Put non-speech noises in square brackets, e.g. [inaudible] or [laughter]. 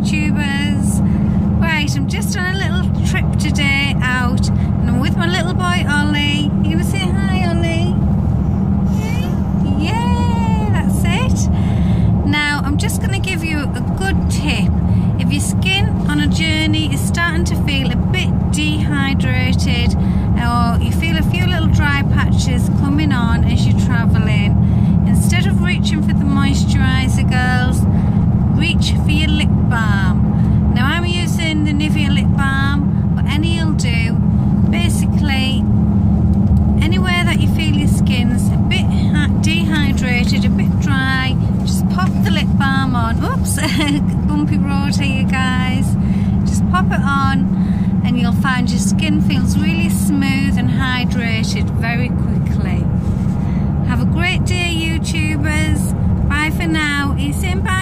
YouTubers. Right, I'm just on a little trip today out and I'm with my little boy Ollie. You gonna say hi, Ollie? Yeah, that's it. Now, I'm just gonna give you a good tip. If your skin on a journey is starting to feel a bit dehydrated or you feel a few little dry patches coming on as you're traveling, instead of reaching for the moisturizer, girls, reach for your lip balm. Now I'm using the Nivea lip balm, but any will do. Basically, anywhere that you feel your skin's a bit dehydrated, a bit dry, just pop the lip balm on. Oops, [laughs] bumpy road here, guys. Just pop it on, and you'll find your skin feels really smooth and hydrated very quickly. Have a great day, YouTubers. Bye for now. You bye?